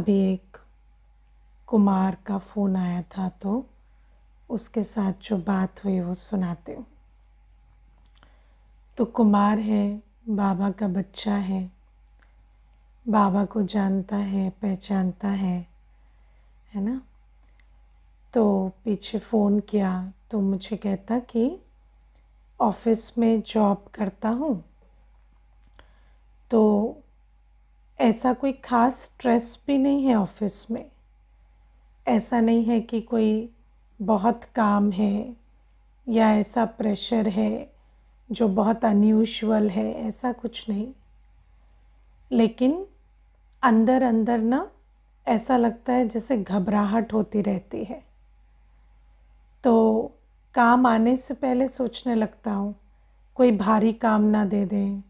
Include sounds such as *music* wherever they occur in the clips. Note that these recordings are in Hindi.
अभी एक कुमार का फ़ोन आया था तो उसके साथ जो बात हुई वो सुनाती हूँ। तो कुमार है, बाबा का बच्चा है, बाबा को जानता है, पहचानता है है ना? तो पीछे फ़ोन किया तो मुझे कहता कि ऑफ़िस में जॉब करता हूँ। तो ऐसा कोई ख़ास स्ट्रेस भी नहीं है ऑफ़िस में। ऐसा नहीं है कि कोई बहुत काम है या ऐसा प्रेशर है जो बहुत अनयूजुअल है, ऐसा कुछ नहीं। लेकिन अंदर अंदर ना ऐसा लगता है जैसे घबराहट होती रहती है। तो काम आने से पहले सोचने लगता हूँ, कोई भारी काम ना दे दें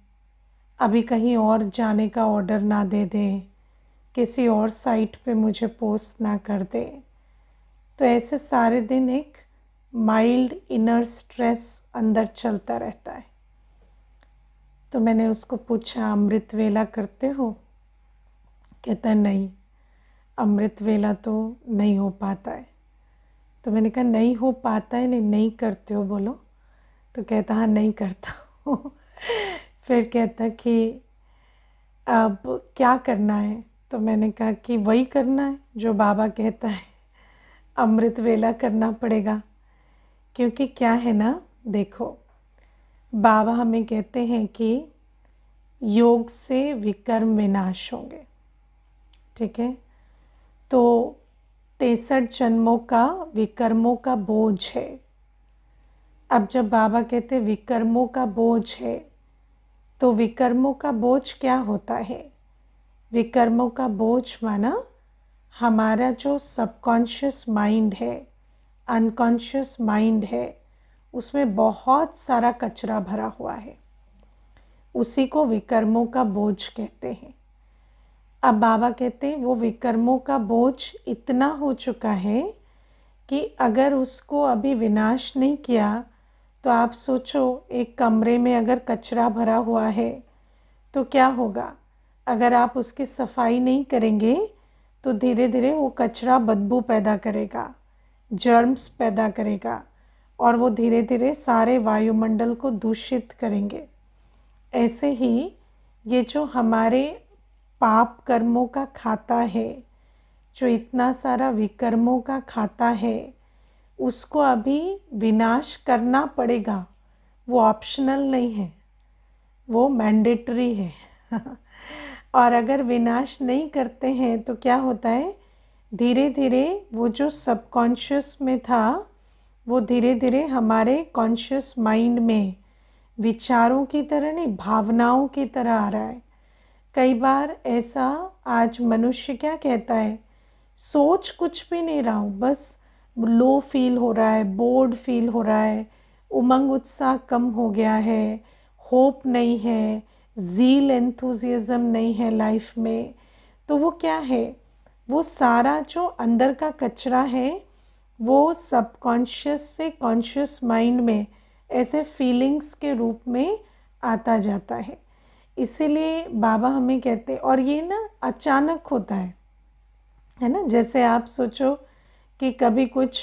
अभी कहीं और जाने का ऑर्डर ना दे दें, किसी और साइट पे मुझे पोस्ट ना कर दे। तो ऐसे सारे दिन एक माइल्ड इनर स्ट्रेस अंदर चलता रहता है। तो मैंने उसको पूछा, अमृत वेला करते हो? कहता नहीं, अमृत वेला तो नहीं हो पाता है। तो मैंने कहा, नहीं हो पाता है, नहीं नहीं करते हो? बोलो। तो कहता हाँ नहीं करता हूँ। फिर कहता कि अब क्या करना है? तो मैंने कहा कि वही करना है, जो बाबा कहता है, अमृत वेला करना पड़ेगा। क्योंकि क्या है ना, देखो, बाबा हमें कहते हैं कि योग से विकर्म विनाश होंगे। ठीक है? तो तिरसठ जन्मों का, विकर्मों का बोझ है। अब जब बाबा कहते विकर्मों का बोझ है तो विकर्मों का बोझ क्या होता है? विकर्मों का बोझ माना हमारा जो सबकॉन्शियस माइंड है अनकॉन्शियस माइंड है, उसमें बहुत सारा कचरा भरा हुआ है। उसी को विकर्मों का बोझ कहते हैं। अब बाबा कहते हैं, वो विकर्मों का बोझ इतना हो चुका है कि अगर उसको अभी विनाश नहीं किया तो आप सोचो, एक कमरे में अगर कचरा भरा हुआ है तो क्या होगा? अगर आप उसकी सफ़ाई नहीं करेंगे तो धीरे धीरे वो कचरा बदबू पैदा करेगा जर्म्स पैदा करेगा, और वो धीरे धीरे सारे वायुमंडल को दूषित करेंगे। ऐसे ही ये जो हमारे पाप कर्मों का खाता है, जो इतना सारा विकर्मों का खाता है उसको अभी विनाश करना पड़ेगा। वो ऑप्शनल नहीं है। वो मैंडेटरी है। *laughs* और अगर विनाश नहीं करते हैं तो क्या होता है? धीरे धीरे वो जो सबकॉन्शियस में था, वो धीरे धीरे हमारे कॉन्शियस माइंड में विचारों की तरह नहीं, भावनाओं की तरह आ रहा है। कई बार ऐसा आज मनुष्य क्या कहता है? सोच कुछ भी नहीं रहा हूँ, बस लो फील हो रहा है बोर्ड फील हो रहा है, उमंग उत्साह कम हो गया है होप नहीं है जील एंथुजियाज़म नहीं है लाइफ में तो वो क्या है? वो सारा जो अंदर का कचरा है, वो सबकॉन्शियस से कॉन्शियस माइंड में ऐसे फीलिंग्स के रूप में आता जाता है। इसीलिए बाबा हमें कहते और ये ना अचानक होता है है ना? जैसे आप सोचो कि कभी कुछ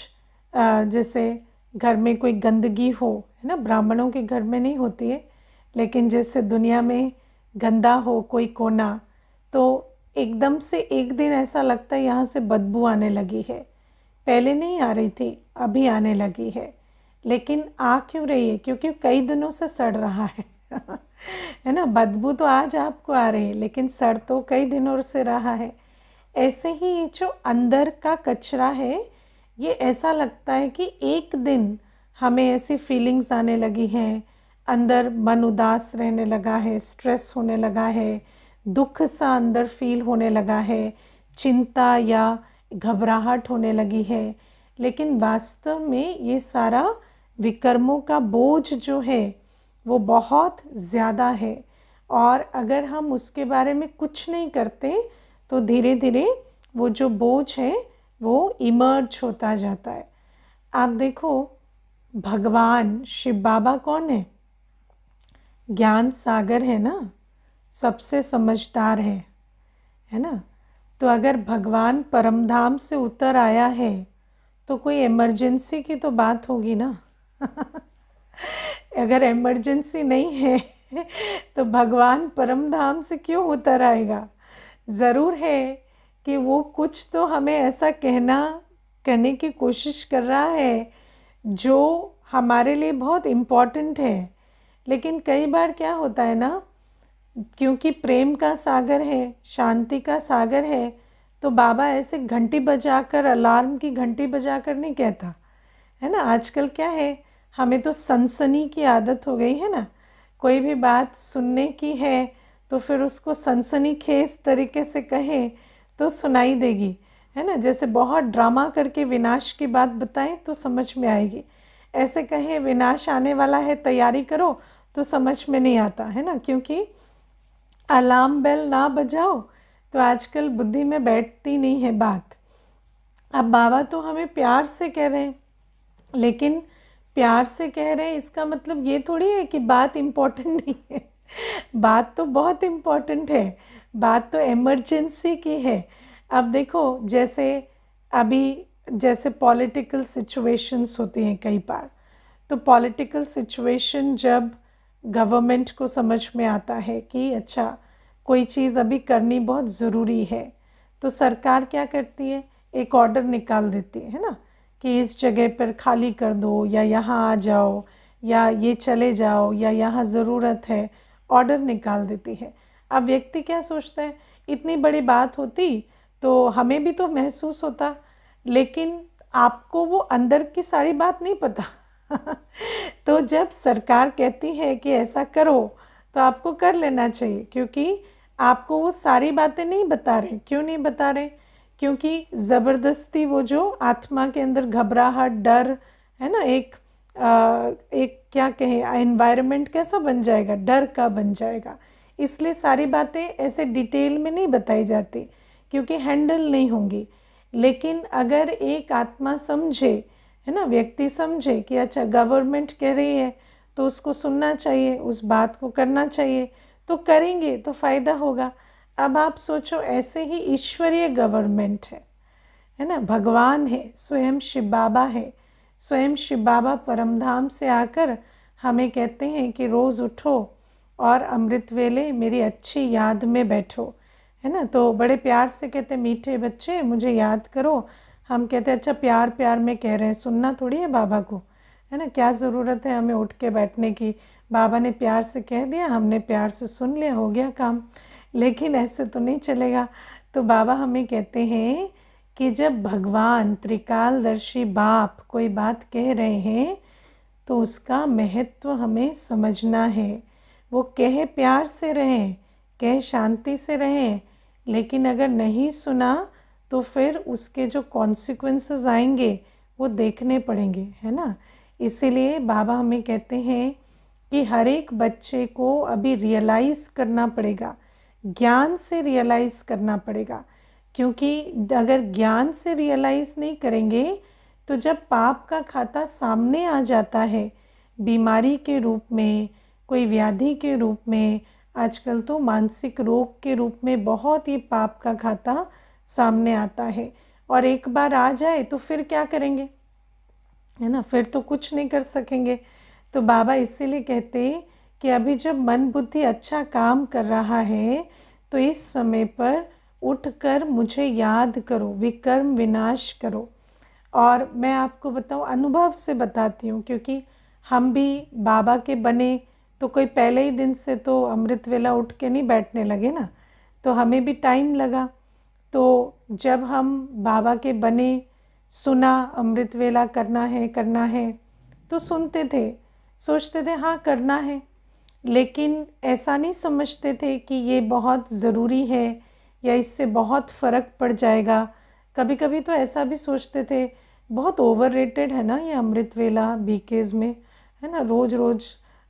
जैसे घर में कोई गंदगी हो, है ना? ब्राह्मणों के घर में नहीं होती है, लेकिन जैसे दुनिया में गंदा हो कोई कोना तो एकदम से एक दिन ऐसा लगता है यहाँ से बदबू आने लगी है। पहले नहीं आ रही थी, अभी आने लगी है। लेकिन आ क्यों रही है? क्योंकि कई दिनों से सड़ रहा है। *laughs* है ना? बदबू तो आज आपको आ रही है, लेकिन सड़ तो कई दिनों से रहा है। ऐसे ही ये जो अंदर का कचरा है ये ऐसा लगता है कि एक दिन हमें ऐसी फीलिंग्स आने लगी हैं। अंदर मन उदास रहने लगा है स्ट्रेस होने लगा है, दुख सा अंदर फील होने लगा है, चिंता या घबराहट होने लगी है। लेकिन वास्तव में ये सारा विकर्मों का बोझ जो है, वो बहुत ज़्यादा है। और अगर हम उसके बारे में कुछ नहीं करते तो धीरे धीरे वो जो बोझ है वो इमर्ज होता जाता है। आप देखो, भगवान, शिव बाबा कौन है? ज्ञान सागर है ना? सबसे समझदार है है ना? तो अगर भगवान परमधाम से उतर आया है तो कोई इमरजेंसी की तो बात होगी ना? *laughs* अगर इमरजेंसी नहीं है *laughs* तो भगवान परम धाम से क्यों उतर आएगा? ज़रूर है कि वो कुछ तो हमें ऐसा कहना करने की कोशिश कर रहा है, जो हमारे लिए बहुत इंपॉर्टेंट है। लेकिन कई बार क्या होता है ना, क्योंकि प्रेम का सागर है, शांति का सागर है तो बाबा ऐसे घंटी बजाकर, अलार्म की घंटी बजाकर नहीं कहता। है ना? आजकल क्या है, हमें तो सनसनी की आदत हो गई है ना। कोई भी बात सुनने की है तो फिर उसको सनसनी खेस तरीके से कहें तो सुनाई देगी, है ना? जैसे बहुत ड्रामा करके विनाश की बात बताएँ तो समझ में आएगी। ऐसे कहें, विनाश आने वाला है, तैयारी करो तो समझ में नहीं आता, है ना? क्योंकि अलार्म बेल ना बजाओ तो आजकल बुद्धि में बैठती नहीं है बात। अब बाबा तो हमें प्यार से कह रहे हैं, लेकिन प्यार से कह रहे हैं, इसका मतलब ये थोड़ी है कि बात इम्पोर्टेंट नहीं है। बात तो बहुत इम्पोर्टेंट है। बात तो इमरजेंसी की है। अब देखो, जैसे अभी जैसे पॉलिटिकल सिचुएशंस होती हैं कई बार तो पॉलिटिकल सिचुएशन जब गवर्नमेंट को समझ में आता है कि अच्छा कोई चीज़ अभी करनी बहुत ज़रूरी है तो सरकार क्या करती है? एक ऑर्डर निकाल देती है ना? कि इस जगह पर खाली कर दो, या यहाँ आ जाओ, या ये चले जाओ, या यहाँ ज़रूरत है ऑर्डर निकाल देती है। अब व्यक्ति क्या सोचता है? इतनी बड़ी बात होती तो हमें भी तो महसूस होता। लेकिन आपको वो अंदर की सारी बात नहीं पता। *laughs* तो जब सरकार कहती है कि ऐसा करो तो आपको कर लेना चाहिए क्योंकि आपको वो सारी बातें नहीं बता रहे। क्यों नहीं बता रहे? क्योंकि ज़बरदस्ती वो जो आत्मा के अंदर घबराहट डर है ना एक आ, एक क्या कहें एनवायरनमेंट कैसा बन जाएगा? डर का बन जाएगा। इसलिए सारी बातें ऐसे डिटेल में नहीं बताई जाती, क्योंकि हैंडल नहीं होंगी। लेकिन अगर एक आत्मा समझे, है ना, व्यक्ति समझे कि अच्छा गवर्नमेंट कह रही है तो उसको सुनना चाहिए, उस बात को करना चाहिए तो करेंगे तो फ़ायदा होगा। अब आप सोचो, ऐसे ही ईश्वरीय गवर्नमेंट है है ना, भगवान है, स्वयं शिव बाबा है। स्वयं शिव बाबा परमधाम से आकर हमें कहते हैं कि रोज़ उठो और अमृत वेले, मेरी अच्छी याद में बैठो, है ना? तो बड़े प्यार से कहते मीठे बच्चे, मुझे याद करो। हम कहते अच्छा प्यार प्यार में कह रहे हैं, सुनना थोड़ी है बाबा को, है ना? क्या ज़रूरत है हमें उठ के बैठने की? बाबा ने प्यार से कह दिया, हमने प्यार से सुन लिया, हो गया काम, लेकिन ऐसे तो नहीं चलेगा। तो बाबा हमें कहते हैं कि जब भगवान त्रिकालदर्शी बाप कोई बात कह रहे हैं तो उसका महत्व हमें समझना है। वो कहे प्यार से रहें, कहे शांति से रहें, लेकिन अगर नहीं सुना तो फिर उसके जो कॉन्सिक्वेंसेस आएँगे, वो देखने पड़ेंगे, है ना? इसीलिए बाबा हमें कहते हैं कि हर एक बच्चे को अभी रियलाइज़ करना पड़ेगा, ज्ञान से रियलाइज़ करना पड़ेगा, क्योंकि अगर ज्ञान से रियलाइज़ नहीं करेंगे तो जब पाप का खाता सामने आ जाता है, बीमारी के रूप में कोई व्याधि के रूप में, आजकल तो मानसिक रोग के रूप में बहुत ही पाप का खाता सामने आता है। और एक बार आ जाए तो फिर क्या करेंगे? है ना? फिर तो कुछ नहीं कर सकेंगे। तो बाबा इसीलिए कहते कि अभी जब मन बुद्धि अच्छा काम कर रहा है तो इस समय पर उठकर मुझे याद करो, विकर्म विनाश करो। और मैं आपको बताऊँ, अनुभव से बताती हूँ, क्योंकि हम भी बाबा के बने तो कोई पहले ही दिन से तो अमृत वेला उठ के नहीं बैठने लगे ना? तो हमें भी टाइम लगा। तो जब हम बाबा के बने, सुना अमृत वेला करना है करना है तो सुनते थे। सोचते थे हाँ करना है। लेकिन ऐसा नहीं समझते थे कि ये बहुत ज़रूरी है या इससे बहुत फ़र्क पड़ जाएगा। कभी कभी तो ऐसा भी सोचते थे, बहुत ओवर रेटेड है ना ये अमृत वेला बीकेज में? है ना रोज़ रोज़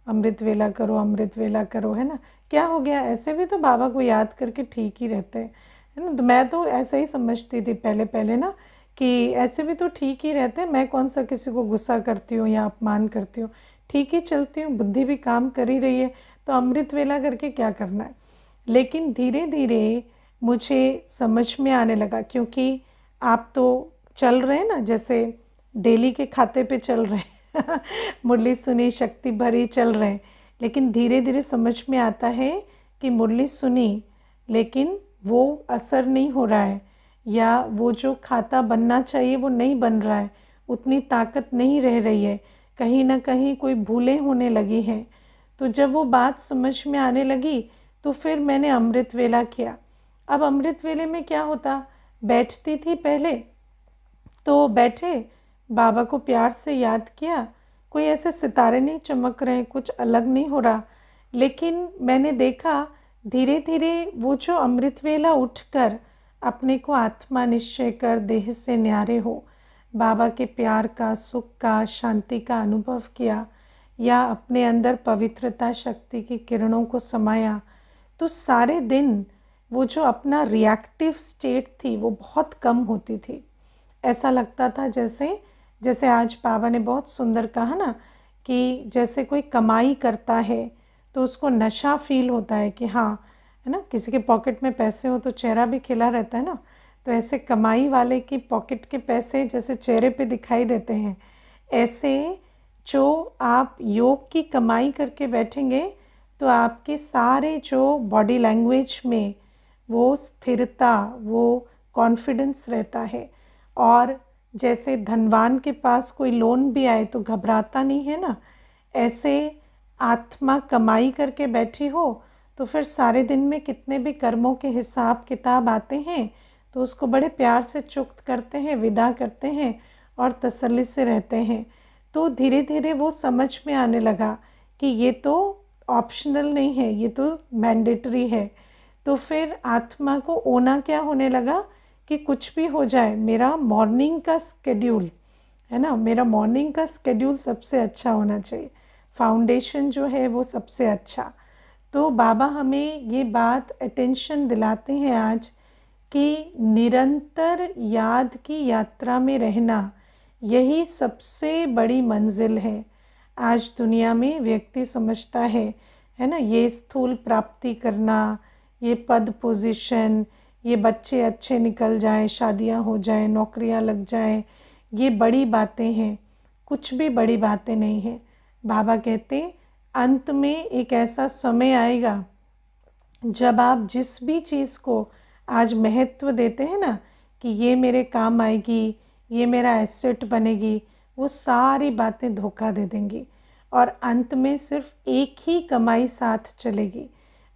अमृत वेला करो, अमृत वेला करो, है ना? क्या हो गया? ऐसे भी तो बाबा को याद करके ठीक ही रहते हैं, है ना? तो मैं तो ऐसा ही समझती थी पहले पहले ना कि ऐसे भी तो ठीक ही रहते हैं। मैं कौन सा किसी को गुस्सा करती हूँ या अपमान करती हूँ? ठीक ही चलती हूँ, बुद्धि भी काम कर ही रही है तो अमृत वेला करके क्या करना है? लेकिन धीरे धीरे मुझे समझ में आने लगा, क्योंकि आप तो चल रहे हैं ना, जैसे डेली के खाते पे चल रहे हैं। मुरली सुनी शक्ति भरी चल रहे। हैं लेकिन धीरे धीरे समझ में आता है कि मुरली सुनी, लेकिन वो असर नहीं हो रहा है। या वो जो खाता बनना चाहिए, वो नहीं बन रहा है। उतनी ताकत नहीं रह रही है। कहीं ना कहीं कोई भूलें होने लगी हैं। तो जब वो बात समझ में आने लगी तो फिर मैंने अमृत वेला किया। अब अमृत वेले में क्या होता? बैठती थी पहले? तो बैठे बाबा को प्यार से याद किया। कोई ऐसे सितारे नहीं चमक रहे, कुछ अलग नहीं हो रहा। लेकिन मैंने देखा धीरे धीरे वो जो अमृत वेला उठकर अपने को आत्मा निश्चय कर देह से न्यारे हो, बाबा के प्यार का, सुख का, शांति का अनुभव किया या अपने अंदर पवित्रता शक्ति की किरणों को समाया तो सारे दिन वो जो अपना रिएक्टिव स्टेट थी, वो बहुत कम होती थी। ऐसा लगता था जैसे जैसे आज बाबा ने बहुत सुंदर कहा ना कि जैसे कोई कमाई करता है तो उसको नशा फील होता है कि हाँ है ना, किसी के पॉकेट में पैसे हो तो चेहरा भी खिला रहता है ना। तो ऐसे कमाई वाले की पॉकेट के पैसे जैसे चेहरे पे दिखाई देते हैं। ऐसे जो आप योग की कमाई करके बैठेंगे तो आपके सारे जो बॉडी लैंग्वेज में वो स्थिरता, वो कॉन्फिडेंस रहता है। और जैसे धनवान के पास कोई लोन भी आए तो घबराता नहीं है ना? ऐसे आत्मा कमाई करके बैठी हो तो फिर सारे दिन में कितने भी कर्मों के हिसाब किताब आते हैं तो उसको बड़े प्यार से चुक्त करते हैं, विदा करते हैं और तसल्ली से रहते हैं। तो धीरे धीरे वो समझ में आने लगा कि ये तो ऑप्शनल नहीं है, ये तो मैंडेटरी है। तो फिर आत्मा को ओना क्या होने लगा? कि कुछ भी हो जाए, मेरा मॉर्निंग का स्केड्यूल है ना? मेरा मॉर्निंग का स्केड्यूल सबसे अच्छा होना चाहिए। फाउंडेशन जो है वो सबसे अच्छा। तो बाबा हमें ये बात अटेंशन दिलाते हैं आज कि निरंतर याद की यात्रा में रहना यही सबसे बड़ी मंजिल है। आज दुनिया में व्यक्ति समझता है है ना? ये स्थूल प्राप्ति करना, ये पद पोजीशन ये बच्चे अच्छे निकल जाएँ, शादियाँ हो जाएँ, नौकरियाँ लग जाएँ, ये बड़ी बातें हैं। कुछ भी बड़ी बातें नहीं हैं। बाबा कहते अंत में एक ऐसा समय आएगा जब आप जिस भी चीज़ को आज महत्व देते हैं ना कि ये मेरे काम आएगी, ये मेरा एसेट बनेगी, वो सारी बातें धोखा दे देंगी और अंत में सिर्फ़ एक ही कमाई साथ चलेगी।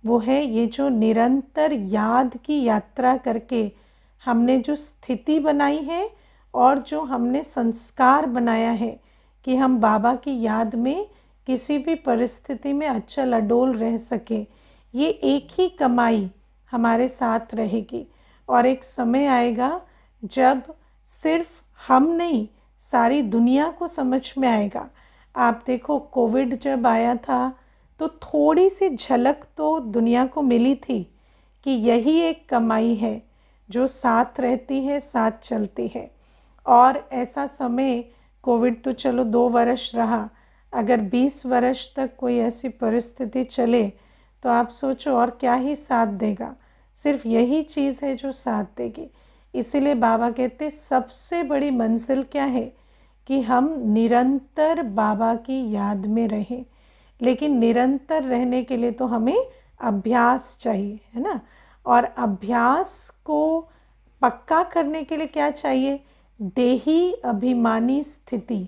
वो है ये जो निरंतर याद की यात्रा करके हमने जो स्थिति बनाई है और जो हमने संस्कार बनाया है कि हम बाबा की याद में किसी भी परिस्थिति में अचल अडोल रह सके, ये एक ही कमाई हमारे साथ रहेगी। और एक समय आएगा जब सिर्फ़ हम नहीं, सारी दुनिया को समझ में आएगा। आप देखो, कोविड जब आया था तो थोड़ी सी झलक तो दुनिया को मिली थी कि यही एक कमाई है जो साथ रहती है, साथ चलती है। और ऐसा समय कोविड तो चलो दो वर्ष रहा। अगर बीस वर्ष तक कोई ऐसी परिस्थिति चले तो आप सोचो और क्या ही साथ देगा। सिर्फ़ यही चीज़ है जो साथ देगी। इसीलिए बाबा कहते सबसे बड़ी मंजिल क्या है कि हम निरंतर बाबा की याद में रहें। लेकिन निरंतर रहने के लिए तो हमें अभ्यास चाहिए, है ना? और अभ्यास को पक्का करने के लिए क्या चाहिए? देही अभिमानी स्थिति,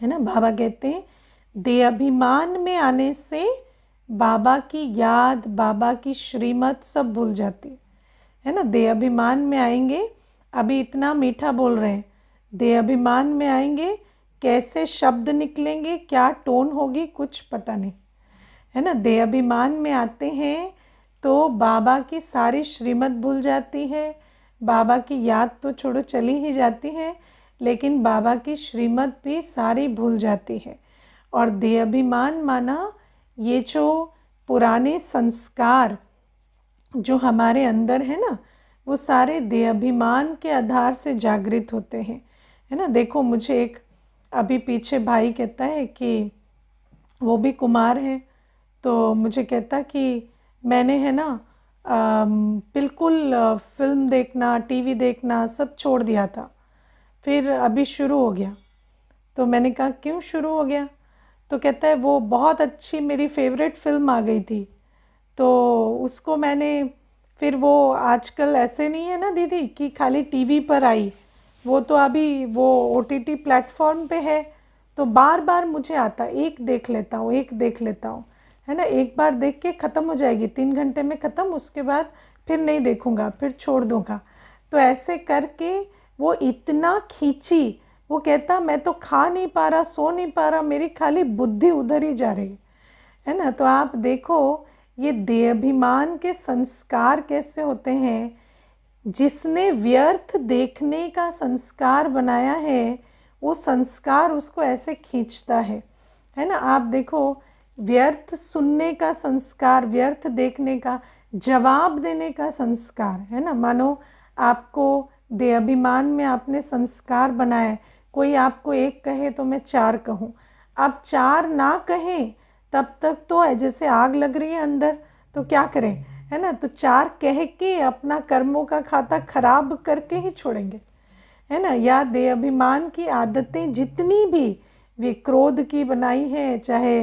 है ना? बाबा कहते हैं, दे अभिमान में आने से बाबा की याद, बाबा की श्रीमत सब भूल जाती। है ना? दे अभिमान में आएँगे, अभी इतना मीठा बोल रहे हैं। दे अभिमान में आएँगे कैसे शब्द निकलेंगे, क्या टोन होगी, कुछ पता नहीं। है ना? दे अभिमान में आते हैं तो बाबा की सारी श्रीमत भूल जाती है, बाबा की याद तो छोड़ो चली ही जाती है, लेकिन बाबा की श्रीमत भी सारी भूल जाती है। और दे अभिमान माना ये जो पुराने संस्कार जो हमारे अंदर है ना, वो सारे देहाभिमान के आधार से जागृत होते हैं। है ना? देखो, मुझे एक अभी पीछे भाई कहता है कि वो भी कुमार है तो मुझे कहता कि मैंने, है ना बिल्कुल फ़िल्म देखना, टीवी देखना, सब छोड़ दिया था। फिर अभी शुरू हो गया। तो मैंने कहा, क्यों शुरू हो गया? तो कहता है, वो बहुत अच्छी मेरी फेवरेट फ़िल्म आ गई थी। तो उसको मैंने, फिर वो आजकल ऐसे नहीं है ना दीदी कि खाली टीवी पर आई। वो तो अभी वो ओ टी टी प्लेटफॉर्म पर है तो बार बार मुझे आता, एक देख लेता हूँ, एक देख लेता हूँ, है ना? एक बार देख के ख़त्म हो जाएगी, तीन घंटे में ख़त्म, उसके बाद फिर नहीं देखूँगा, फिर छोड़ दूँगा। तो ऐसे करके वो इतना खींची, वो कहता, मैं तो खा नहीं पा रहा, सो नहीं पा रहा, मेरी खाली बुद्धि उधर ही जा रही। है ना? तो आप देखो, ये देहाभिमान के संस्कार कैसे होते हैं जिसने व्यर्थ देखने का संस्कार बनाया है, वो संस्कार उसको ऐसे खींचता है। है ना? आप देखो, व्यर्थ सुनने का संस्कार, व्यर्थ देखने का, जवाब देने का संस्कार, है ना? मानो आपको दे अभिमान में आपने संस्कार बनाया कोई आपको एक कहे तो मैं चार कहूँ। आप चार ना कहें, तब तक तो जैसे आग लग रही है अंदर तो क्या करें? है ना? तो चार कह के अपना कर्मों का खाता खराब करके ही छोड़ेंगे। है ना? या दे अभिमान की आदतें जितनी भी वे क्रोध की बनाई है, चाहे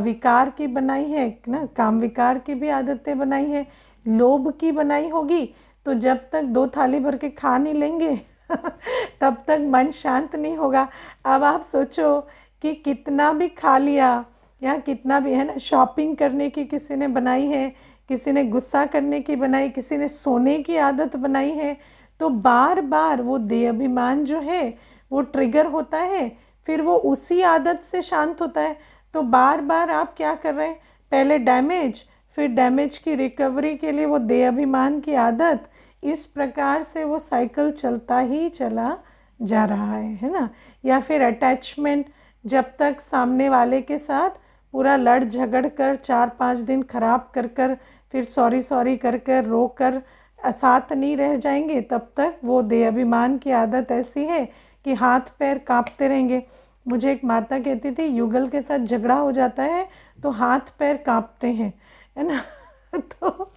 विकार की बनाई है, ना, काम विकार की भी आदतें बनाई है, लोभ की बनाई होगी तो जब तक दो थाली भर के खा नहीं लेंगे, *laughs* तब तक मन शांत नहीं होगा। अब आप सोचो कि कितना भी खा लिया, या कितना भी, है ना, शॉपिंग करने की किसी ने बनाई है किसी ने गुस्सा करने की बनाई, किसी ने सोने की आदत बनाई है तो बार बार वो दे अभिमान जो है, वो ट्रिगर होता है, फिर वो उसी आदत से शांत होता है। तो बार बार आप क्या कर रहे हैं? पहले डैमेज फिर डैमेज की रिकवरी के लिए वो दे अभिमान की आदत, इस प्रकार से वो साइकिल चलता ही चला जा रहा है है ना? या फिर अटैचमेंट जब तक सामने वाले के साथ पूरा लड़ झगड़ कर चार पाँच दिन खराब कर कर फिर सॉरी सॉरी कर कर, रो, कर, साथ नहीं रह जाएँगे। तब तक वो दे अभिमान की आदत ऐसी है कि हाथ पैर कांपते रहेंगे। मुझे एक माता कहती थी, युगल के साथ झगड़ा हो जाता है तो हाथ पैर कांपते हैं। है ना? *laughs* तो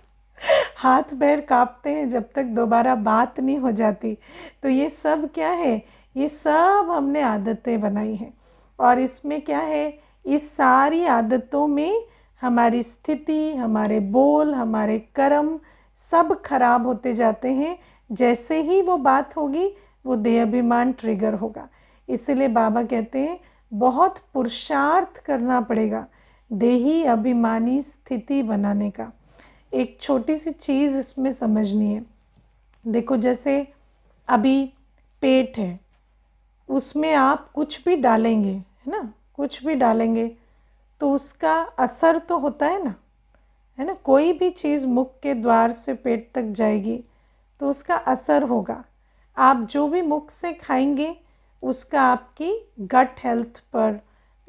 हाथ पैर कांपते हैं जब तक दोबारा बात नहीं हो जाती। तो ये सब क्या है? ये सब हमने आदतें बनाई हैं। और इसमें क्या है? इस सारी आदतों में हमारी स्थिति, हमारे बोल, हमारे कर्म सब खराब होते जाते हैं। जैसे ही वो बात होगी, वो देहाभिमान ट्रिगर होगा। इसलिए बाबा कहते हैं, बहुत पुरुषार्थ करना पड़ेगा, देही अभिमानी स्थिति बनाने का। एक छोटी सी चीज़ इसमें समझनी है। देखो, जैसे अभी पेट है, उसमें आप कुछ भी डालेंगे, है ना? कुछ भी डालेंगे तो उसका असर तो होता है ना है ना? कोई भी चीज़ मुख के द्वार से पेट तक जाएगी तो उसका असर होगा। आप जो भी मुख से खाएँगे, उसका आपकी गट हेल्थ पर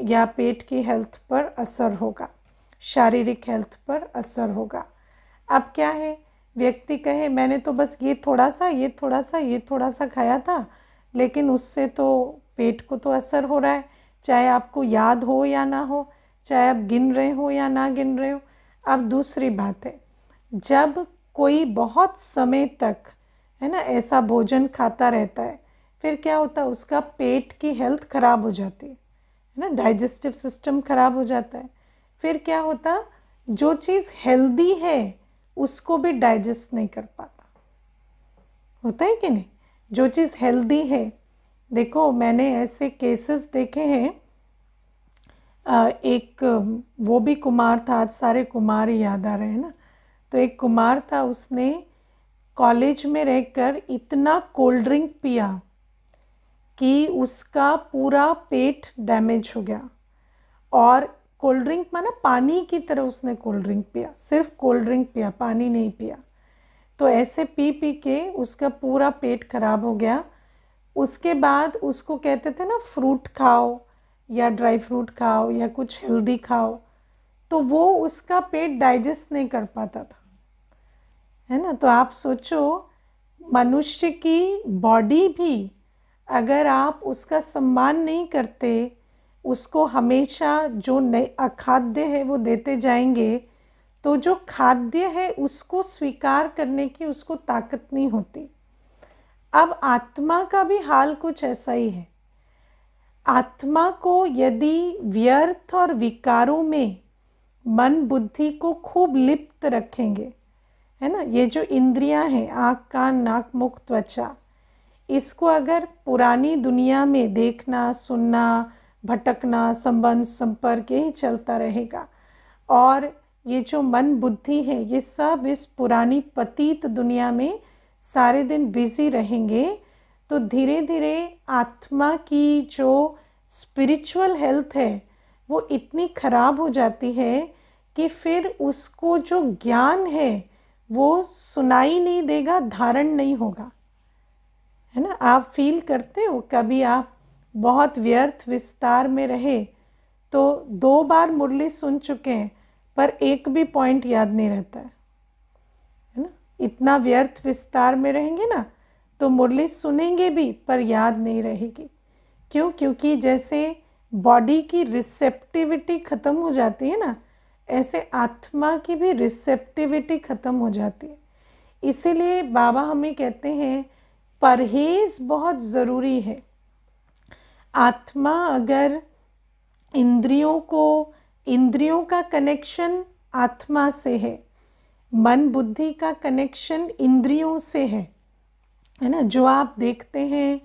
या पेट की हेल्थ पर असर होगा। शारीरिक हेल्थ पर असर होगा। अब क्या है? व्यक्ति कहे, मैंने तो बस ये थोड़ा सा, ये थोड़ा सा, ये थोड़ा सा खाया था, लेकिन उससे तो पेट को तो असर हो रहा है। चाहे आपको याद हो या ना हो चाहे आप गिन रहे हो या ना गिन रहे हो, अब दूसरी बात है, जब कोई बहुत समय तक, है ना, ऐसा भोजन खाता रहता है, फिर क्या होता है, उसका पेट की हेल्थ ख़राब हो जाती है ना डाइजेस्टिव सिस्टम ख़राब हो जाता है। फिर क्या होता, जो चीज़ हेल्दी है, उसको भी डाइजेस्ट नहीं कर पाता। होता है कि नहीं? जो चीज़ हेल्दी है, देखो, मैंने ऐसे केसेस देखे हैं एक, वो भी कुमार था, आज सारे कुमार ही याद आ रहे हैं ना। तो एक कुमार था, उसने कॉलेज में रहकर इतना कोल्ड ड्रिंक पिया कि उसका पूरा पेट डैमेज हो गया। और कोल्ड ड्रिंक माना पानी की तरह उसने कोल्ड ड्रिंक पिया, सिर्फ़ कोल्ड ड्रिंक पिया, पानी नहीं पिया। तो ऐसे पी पी के उसका पूरा पेट खराब हो गया। उसके बाद उसको कहते थे ना, फ्रूट खाओ या ड्राई फ्रूट खाओ या कुछ हेल्दी खाओ तो वो उसका पेट डाइजेस्ट नहीं कर पाता था। है ना? तो आप सोचो, मनुष्य की बॉडी भी अगर आप उसका सम्मान नहीं करते, उसको हमेशा जो नए अखाद्य है वो देते जाएँगे तो जो खाद्य है उसको स्वीकार करने की उसको ताकत नहीं होती। अब आत्मा का भी हाल कुछ ऐसा ही है। आत्मा को यदि व्यर्थ और विकारों में मन बुद्धि को खूब लिप्त रखेंगे, है ना? ये जो इंद्रियाँ हैं, आँख, कान, नाक, मुख, त्वचा, इसको अगर पुरानी दुनिया में देखना, सुनना, भटकना, संबंध, संपर्क, यही चलता रहेगा। और ये जो मन बुद्धि है, ये सब इस पुरानी पतीत दुनिया में सारे दिन बिज़ी रहेंगे तो धीरे धीरे आत्मा की जो स्पिरिचुअल हेल्थ है, वो इतनी खराब हो जाती है कि फिर उसको जो ज्ञान है, वो सुनाई नहीं देगा, धारण नहीं होगा। है ना? आप फील करते हो, कभी आप बहुत व्यर्थ विस्तार में रहे तो दो बार मुरली सुन चुके हैं, पर एक भी पॉइंट याद नहीं रहता। है है ना? इतना व्यर्थ विस्तार में रहेंगे ना तो मुरली सुनेंगे भी, पर याद नहीं रहेगी। क्यों? क्योंकि जैसे बॉडी की रिसेप्टिविटी ख़त्म हो जाती है ना, ऐसे आत्मा की भी रिसेप्टिविटी ख़त्म हो जाती है। इसीलिए बाबा हमें कहते हैं, परहेज बहुत ज़रूरी है। आत्मा अगर इंद्रियों को, इंद्रियों का कनेक्शन आत्मा से है, मन बुद्धि का कनेक्शन इंद्रियों से है है ना? जो आप देखते हैं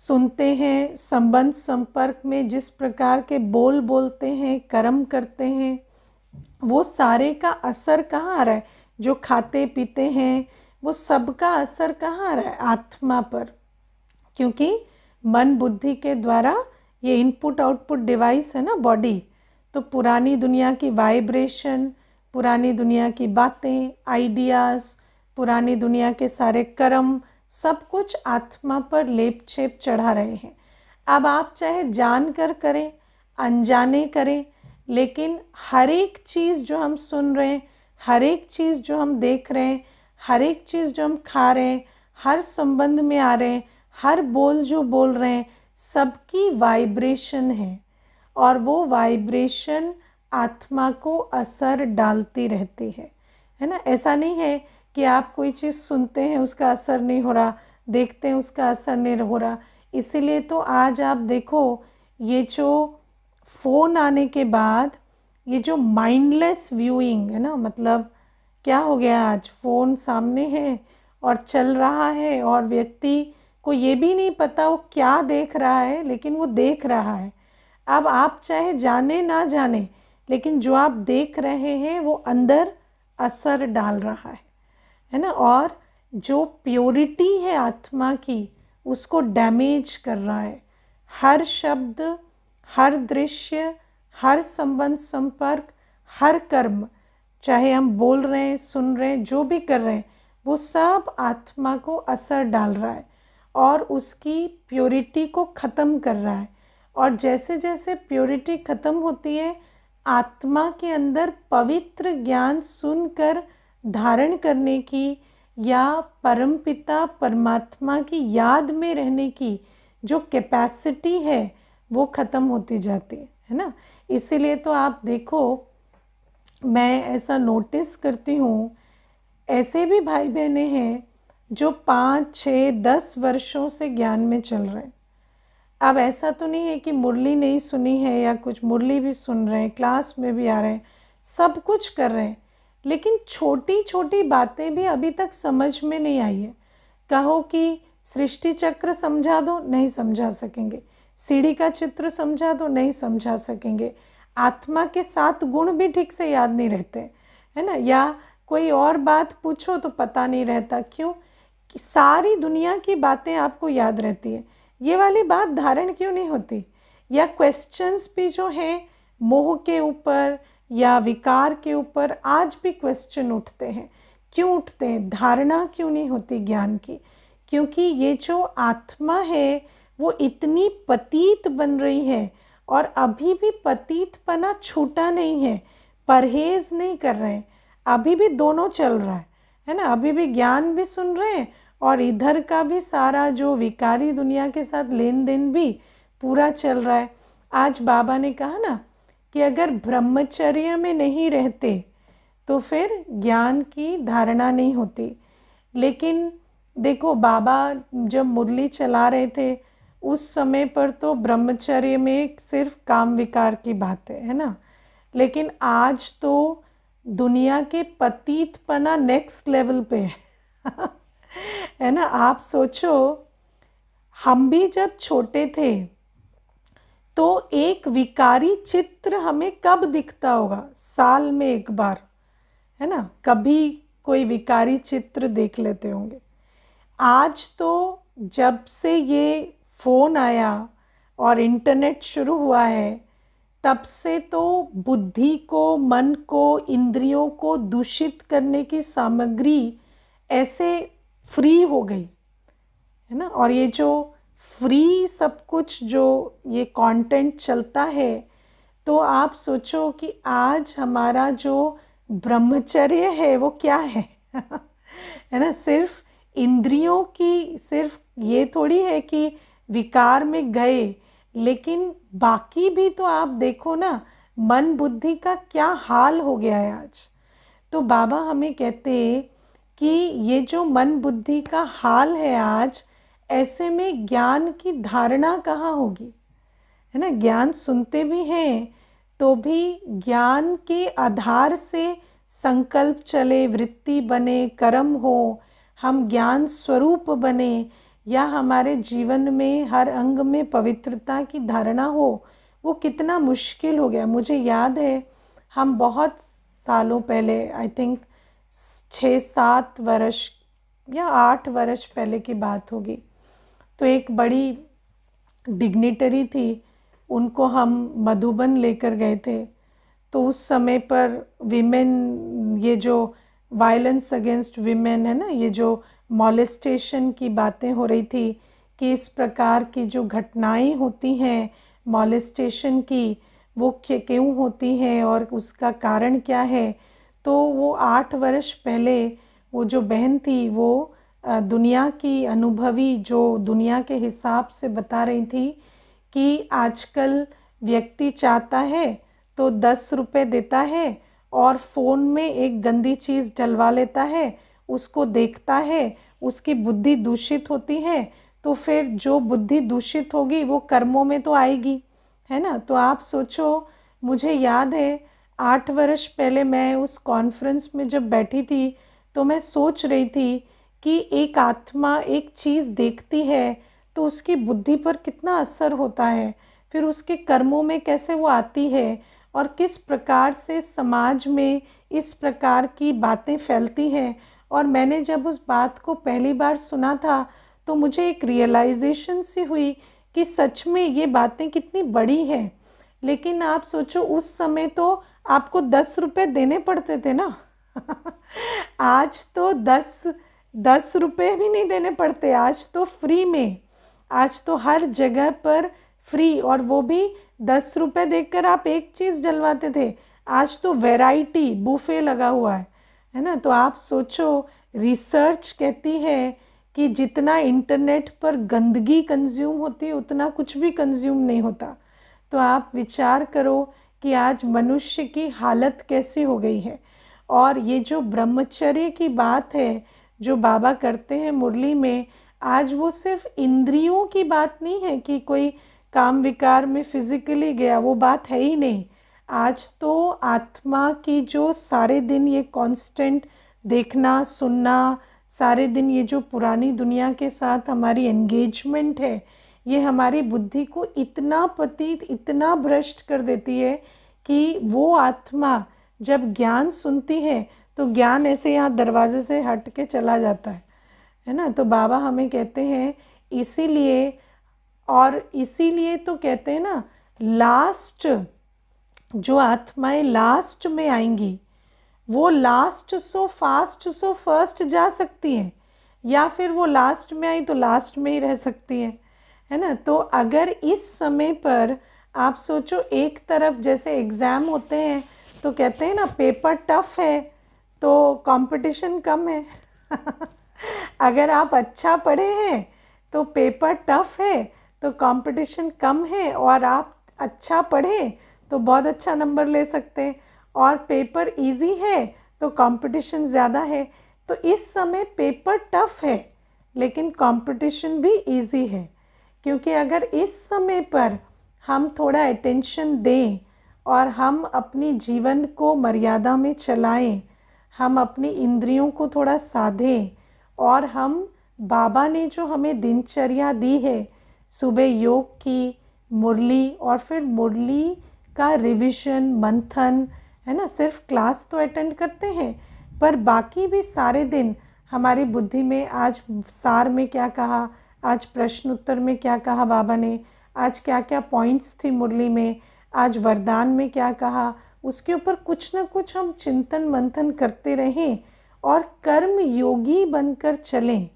सुनते हैं, संबंध संपर्क में जिस प्रकार के बोल बोलते हैं, कर्म करते हैं, वो सारे का असर कहाँ आ रहा है? जो खाते पीते हैं, वो सबका असर कहाँ आ रहा है आत्मा पर? क्योंकि मन बुद्धि के द्वारा ये इनपुट आउटपुट डिवाइस है ना बॉडी तो पुरानी दुनिया की वाइब्रेशन पुरानी दुनिया की बातें आइडियाज़ पुरानी दुनिया के सारे कर्म सब कुछ आत्मा पर लेप छेप चढ़ा रहे हैं। अब आप चाहे जान कर करें अनजाने करें, लेकिन हर एक चीज़ जो हम सुन रहे हैं हर एक चीज़ जो हम देख रहे हैं हर एक चीज़ जो हम खा रहे हैं, हर संबंध में आ रहे हैं, हर बोल जो बोल रहे हैं, सबकी वाइब्रेशन है और वो वाइब्रेशन आत्मा को असर डालती रहती है। है ना? ऐसा नहीं है कि आप कोई चीज़ सुनते हैं, उसका असर नहीं हो रहा, देखते हैं, उसका असर नहीं हो रहा। इसीलिए तो आज आप देखो, ये जो फ़ोन आने के बाद, ये जो माइंडलेस व्यूइंग है ना मतलब क्या हो गया आज? फ़ोन सामने है और चल रहा है और व्यक्ति को ये भी नहीं पता वो क्या देख रहा है, लेकिन वो देख रहा है। अब आप चाहे जाने ना जाने, लेकिन जो आप देख रहे हैं, वो अंदर असर डाल रहा है। है ना? और जो प्योरिटी है आत्मा की, उसको डैमेज कर रहा है। हर शब्द, हर दृश्य, हर संबंध, संपर्क, हर कर्म, चाहे हम बोल रहे हैं, सुन रहे हैं, जो भी कर रहे हैं, वो सब आत्मा को असर डाल रहा है और उसकी प्योरिटी को ख़त्म कर रहा है। और जैसे जैसे प्योरिटी ख़त्म होती है, आत्मा के अंदर पवित्र ज्ञान सुनकर धारण करने की या परमपिता परमात्मा की याद में रहने की जो कैपेसिटी है, वो ख़त्म होती जाती है है ना? इसीलिए तो आप देखो, मैं ऐसा नोटिस करती हूँ, ऐसे भी भाई बहनें हैं जो पाँच छः दस वर्षों से ज्ञान में चल रहे हैं। अब ऐसा तो नहीं है कि मुरली नहीं सुनी है या कुछ, मुरली भी सुन रहे हैं, क्लास में भी आ रहे हैं, सब कुछ कर रहे हैं। लेकिन छोटी छोटी बातें भी अभी तक समझ में नहीं आई है। कहो कि सृष्टि चक्र समझा दो, नहीं समझा सकेंगे। सीढ़ी का चित्र समझा दो, नहीं समझा सकेंगे। आत्मा के सात गुण भी ठीक से याद नहीं रहते, है ना? या कोई और बात पूछो तो पता नहीं रहता क्यों? कि सारी दुनिया की बातें आपको याद रहती है। ये वाली बात धारण क्यों नहीं होती? या क्वेश्चंस भी जो हैं, मोह के ऊपर या विकार के ऊपर आज भी क्वेश्चन उठते हैं। क्यों उठते हैं? धारणा क्यों नहीं होती ज्ञान की? क्योंकि ये जो आत्मा है, वो इतनी पतीत बन रही है और अभी भी पतीत पतीतपना छूटा नहीं है, परहेज नहीं कर रहे हैं। अभी भी दोनों चल रहा है है ना? अभी भी ज्ञान भी सुन रहे हैं और इधर का भी सारा जो विकारी दुनिया के साथ लेन देन भी पूरा चल रहा है। आज बाबा ने कहा ना कि अगर ब्रह्मचर्य में नहीं रहते तो फिर ज्ञान की धारणा नहीं होती। लेकिन देखो, बाबा जब मुरली चला रहे थे, उस समय पर तो ब्रह्मचर्य में सिर्फ़ काम विकार की बात है है ना? लेकिन आज तो दुनिया के पतीतपना नेक्स्ट लेवल पे है। *laughs* है ना? आप सोचो, हम भी जब छोटे थे तो एक विकारी चित्र हमें कब दिखता होगा? साल में एक बार, है ना? कभी कोई विकारी चित्र देख लेते होंगे। आज तो जब से ये फ़ोन आया और इंटरनेट शुरू हुआ है, तब से तो बुद्धि को, मन को, इंद्रियों को दूषित करने की सामग्री ऐसे फ्री हो गई, है ना? और ये जो फ्री सब कुछ जो ये कंटेंट चलता है तो आप सोचो कि आज हमारा जो ब्रह्मचर्य है वो क्या है? *laughs* है ना? सिर्फ़ इंद्रियों की, सिर्फ़ ये थोड़ी है कि विकार में गए, लेकिन बाकी भी तो आप देखो ना, मन बुद्धि का क्या हाल हो गया है आज? तो बाबा हमें कहते कि ये जो मन बुद्धि का हाल है आज ऐसे में ज्ञान की धारणा कहाँ होगी? है ना, ज्ञान सुनते भी हैं तो भी ज्ञान के आधार से संकल्प चले, वृत्ति बने, कर्म हो, हम ज्ञान स्वरूप बने, या हमारे जीवन में हर अंग में पवित्रता की धारणा हो, वो कितना मुश्किल हो गया। मुझे याद है, हम बहुत सालों पहले आई थिंक छः सात वर्ष या आठ वर्ष पहले की बात होगी तो एक बड़ी डिग्निटरी थी, उनको हम मधुबन लेकर गए थे। तो उस समय पर विमेन ये जो वायलेंस अगेंस्ट विमेन है ना, ये जो मॉलेस्टेशन की बातें हो रही थी कि इस प्रकार की जो घटनाएँ होती हैं मॉलेस्टेशन की, वो क्यों होती हैं और उसका कारण क्या है? तो वो आठ वर्ष पहले वो जो बहन थी, वो दुनिया की अनुभवी जो दुनिया के हिसाब से बता रही थी कि आजकल व्यक्ति चाहता है तो दस रुपये देता है और फ़ोन में एक गंदी चीज़ डलवा लेता है, उसको देखता है, उसकी बुद्धि दूषित होती है तो फिर जो बुद्धि दूषित होगी वो कर्मों में तो आएगी, है ना? तो आप सोचो, मुझे याद है, आठ वर्ष पहले मैं उस कॉन्फ्रेंस में जब बैठी थी तो मैं सोच रही थी कि एक आत्मा एक चीज़ देखती है तो उसकी बुद्धि पर कितना असर होता है? फिर उसके कर्मों में कैसे वो आती है? और किस प्रकार से समाज में इस प्रकार की बातें फैलती हैं? और मैंने जब उस बात को पहली बार सुना था तो मुझे एक रियलाइजेशन सी हुई कि सच में ये बातें कितनी बड़ी हैं। लेकिन आप सोचो, उस समय तो आपको दस रुपये देने पड़ते थे ना? *laughs* आज तो दस दस रुपये भी नहीं देने पड़ते। आज तो फ्री में। आज तो हर जगह पर फ्री और वो भी दस रुपये देकर आप एक चीज़ डलवाते थे। आज तो वैरायटी बूफे लगा हुआ है। है ना? तो आप सोचो रिसर्च कहती है कि जितना इंटरनेट पर गंदगी कंज्यूम होती है उतना कुछ भी कंज्यूम नहीं होता। तो आप विचार करो कि आज मनुष्य की हालत कैसी हो गई है। और ये जो ब्रह्मचर्य की बात है जो बाबा करते हैं मुरली में, आज वो सिर्फ़ इंद्रियों की बात नहीं है कि कोई काम विकार में फिजिकली गया, वो बात है ही नहीं। आज तो आत्मा की जो सारे दिन ये कांस्टेंट देखना, सुनना, सारे दिन ये जो पुरानी दुनिया के साथ हमारी एंगेजमेंट है, ये हमारी बुद्धि को इतना पतित, इतना भ्रष्ट कर देती है कि वो आत्मा जब ज्ञान सुनती है तो ज्ञान ऐसे यहाँ दरवाजे से हट के चला जाता है है ना? तो बाबा हमें कहते हैं, इसीलिए, और इसीलिए तो कहते हैं ना लास्ट जो आत्माएँ लास्ट में आएँगी, वो last so fast so first जा सकती हैं, या फिर वो लास्ट में आई तो लास्ट में ही रह सकती हैं, है ना? तो अगर इस समय पर आप सोचो, एक तरफ़ जैसे एग्ज़ाम होते हैं तो कहते हैं ना पेपर टफ है तो कंपटीशन कम है। *laughs* अगर आप अच्छा पढ़े हैं तो पेपर टफ है तो कंपटीशन कम है और आप अच्छा पढ़ें तो बहुत अच्छा नंबर ले सकते हैं। और पेपर इजी है तो कंपटीशन ज़्यादा है। तो इस समय पेपर टफ है, लेकिन कंपटीशन भी इजी है। क्योंकि अगर इस समय पर हम थोड़ा अटेंशन दें और हम अपनी जीवन को मर्यादा में चलाएँ हम अपनी इंद्रियों को थोड़ा साधें और हम बाबा ने जो हमें दिनचर्या दी है, सुबह योग की, मुरली और फिर मुरली का रिविज़न मंथन, है ना? सिर्फ़ क्लास तो अटेंड करते हैं, पर बाकी भी सारे दिन हमारी बुद्धि में आज सार में क्या कहा, आज प्रश्न उत्तर में क्या कहा बाबा ने, आज क्या क्या पॉइंट्स थी मुरली में, आज वरदान में क्या कहा उसके ऊपर कुछ ना कुछ हम चिंतन मंथन करते रहें और कर्म योगी बनकर चलें,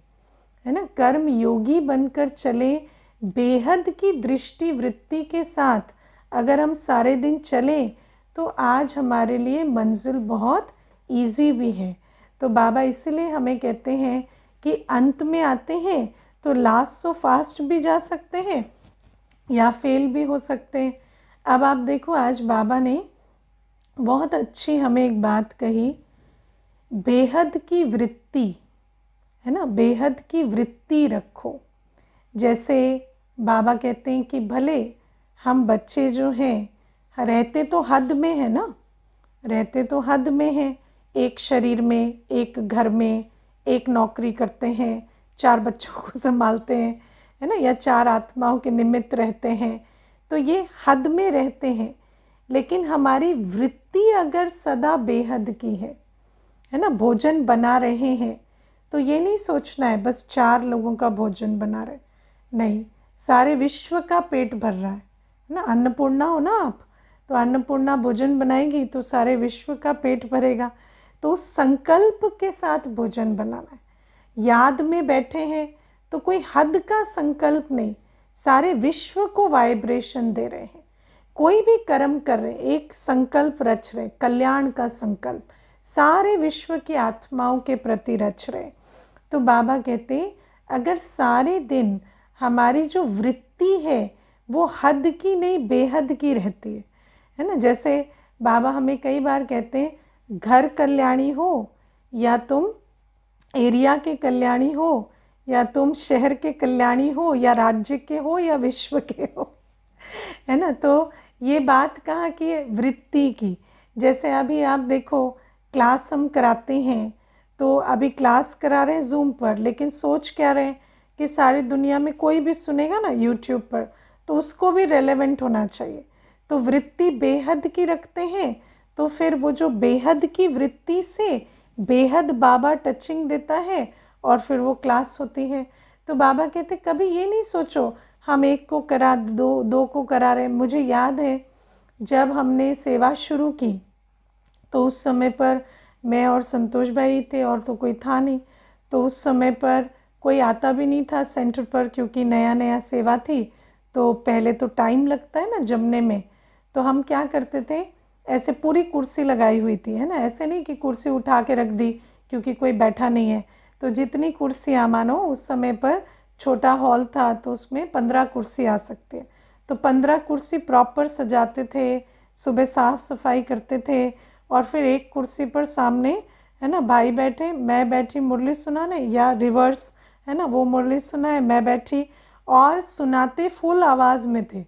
है ना? कर्म योगी बनकर चलें, बेहद की दृष्टि वृत्ति के साथ अगर हम सारे दिन चलें तो आज हमारे लिए मंजिल बहुत इजी भी है। तो बाबा इसलिए हमें कहते हैं कि अंत में आते हैं तो लास्ट सो फास्ट भी जा सकते हैं या फेल भी हो सकते हैं। अब आप देखो, आज बाबा ने बहुत अच्छी हमें एक बात कही, बेहद की वृत्ति, है ना? बेहद की वृत्ति रखो। जैसे बाबा कहते हैं कि भले हम बच्चे जो हैं, रहते तो हद में है ना? रहते तो हद में हैं। एक शरीर में, एक घर में, एक नौकरी करते हैं, चार बच्चों को संभालते हैं, है ना? या चार आत्माओं के निमित्त रहते हैं। तो ये हद में रहते हैं। लेकिन हमारी वृत्ति अगर सदा बेहद की है है ना? भोजन बना रहे हैं तो ये नहीं सोचना है, बस चार लोगों का भोजन बना रहे। नहीं, सारे विश्व का पेट भर रहा है ना? अन्नपूर्णा हो ना आप? तो अन्नपूर्णा भोजन बनाएगी तो सारे विश्व का पेट भरेगा। तो संकल्प के साथ भोजन बनाना है। याद में बैठे हैं तो कोई हद का संकल्प नहीं, सारे विश्व को वाइब्रेशन दे रहे हैं। कोई भी कर्म कर रहे, एक संकल्प रच रहे, कल्याण का संकल्प, सारे विश्व की आत्माओं के प्रति रच रहे। तो बाबा कहते अगर सारे दिन हमारी जो वृत्ति है, वो हद की नहीं, बेहद की रहती है। है ना? जैसे बाबा हमें कई बार कहते हैं, घर कल्याणी हो, या तुम एरिया के कल्याणी हो, या तुम शहर के कल्याणी हो, या राज्य के हो, या विश्व के हो। *laughs* है ना? तो ये बात कहाँ की वृत्ति की, जैसे अभी आप देखो, क्लास हम कराते हैं तो अभी क्लास करा रहे हैं जूम पर, लेकिन सोच क्या रहे हैं कि सारी दुनिया में कोई भी सुनेगा ना यूट्यूब पर तो उसको भी रेलेवेंट होना चाहिए। तो वृत्ति बेहद की रखते हैं तो फिर वो जो बेहद की वृत्ति से बेहद बाबा टचिंग देता है, और फिर वो क्लास होती है। तो बाबा कहते, कभी ये नहीं सोचो हम एक को करा, दो दो को करा रहे मुझे याद है, जब हमने सेवा शुरू की तो उस समय पर मैं और संतोष भाई थे और तो कोई था नहीं। तो उस समय पर कोई आता भी नहीं था सेंटर पर, क्योंकि नया नया सेवा थी। तो पहले तो टाइम लगता है ना जमने में। तो हम क्या करते थे, ऐसे पूरी कुर्सी लगाई हुई थी, है ना? ऐसे नहीं कि कुर्सी उठा के रख दी, क्योंकि कोई बैठा नहीं है। तो जितनी कुर्सियाँ मानो, उस समय पर छोटा हॉल था तो उसमें पंद्रह कुर्सी आ सकती है। तो पंद्रह कुर्सी प्रॉपर सजाते थे, सुबह साफ़ सफ़ाई करते थे और फिर एक कुर्सी पर सामने, है ना, भाई बैठे, मैं बैठी मुरली सुना सुनाने या रिवर्स, है ना, वो मुरली सुनाए, मैं बैठी और सुनाते फुल आवाज़ में थे।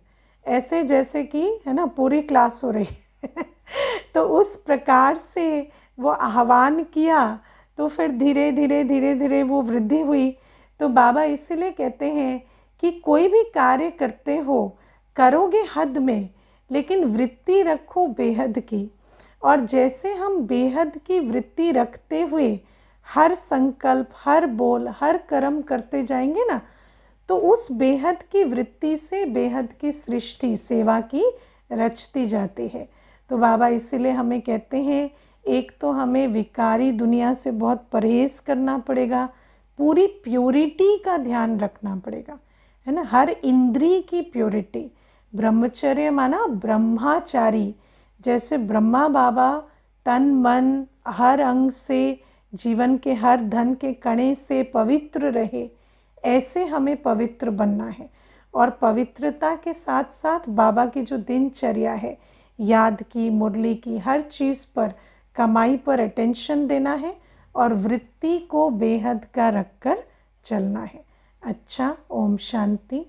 ऐसे जैसे कि, है ना, पूरी क्लास हो रही *laughs* तो उस प्रकार से वो आह्वान किया तो फिर धीरे धीरे धीरे धीरे वो वृद्धि हुई। तो बाबा इसलिए कहते हैं कि कोई भी कार्य करते हो, करोगे हद में, लेकिन वृत्ति रखो बेहद की। और जैसे हम बेहद की वृत्ति रखते हुए हर संकल्प, हर बोल, हर कर्म करते जाएँगे ना तो उस बेहद की वृत्ति से, बेहद की सृष्टि, सेवा की रचती जाती है। तो बाबा इसीलिए हमें कहते हैं, एक तो हमें विकारी दुनिया से बहुत परहेज़ करना पड़ेगा पूरी प्योरिटी का ध्यान रखना पड़ेगा, है ना? हर इंद्री की प्योरिटी ब्रह्मचर्य माना ब्रह्माचारी, जैसे ब्रह्मा बाबा तन, मन, हर अंग से, जीवन के हर धन के कणे से पवित्र रहे, ऐसे हमें पवित्र बनना है। और पवित्रता के साथ साथ बाबा की जो दिनचर्या है, याद की, मुरली की, हर चीज़ पर, कमाई पर अटेंशन देना है और वृत्ति को बेहद का रखकर चलना है। अच्छा ओम शांति।